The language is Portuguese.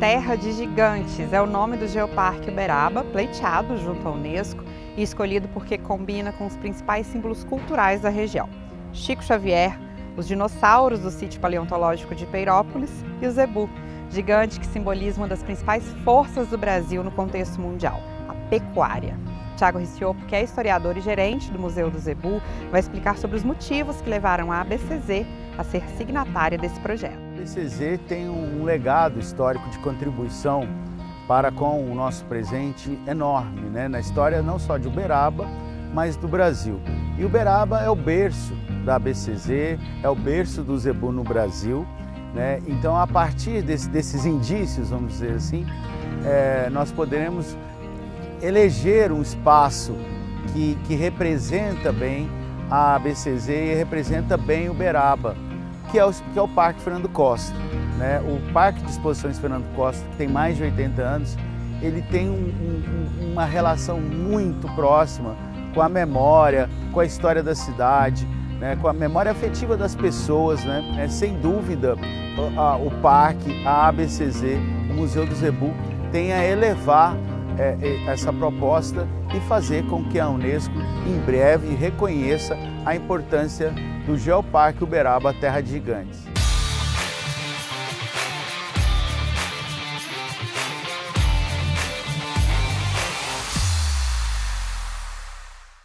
Terra de Gigantes é o nome do Geoparque Uberaba, pleiteado junto à Unesco e escolhido porque combina com os principais símbolos culturais da região. Chico Xavier, os dinossauros do sítio paleontológico de Peirópolis e o zebu, gigante que simboliza uma das principais forças do Brasil no contexto mundial, a pecuária. Tiago Riccioppo, que é historiador e gerente do Museu do Zebu, vai explicar sobre os motivos que levaram a ABCZ a ser signatária desse projeto. A ABCZ tem um legado histórico de contribuição para com o nosso presente enorme, né? na história não só de Uberaba, mas do Brasil. E Uberaba é o berço da ABCZ, é o berço do Zebu no Brasil. Né? Então, a partir desse, desses indícios, vamos dizer assim, é, nós poderemos eleger um espaço que, que representa bem a ABCZ e representa bem Uberaba, que é o, que é o Parque Fernando Costa. Né? O Parque de Exposições Fernando Costa, que tem mais de 80 anos, ele tem um, um, uma relação muito próxima com a memória, com a história da cidade, né? com a memória afetiva das pessoas. Né? É, sem dúvida, o, a, o parque, a ABCZ, o Museu do Zebu, tem a elevar essa proposta e fazer com que a Unesco em breve reconheça a importância do Geoparque Uberaba Terra de Gigantes.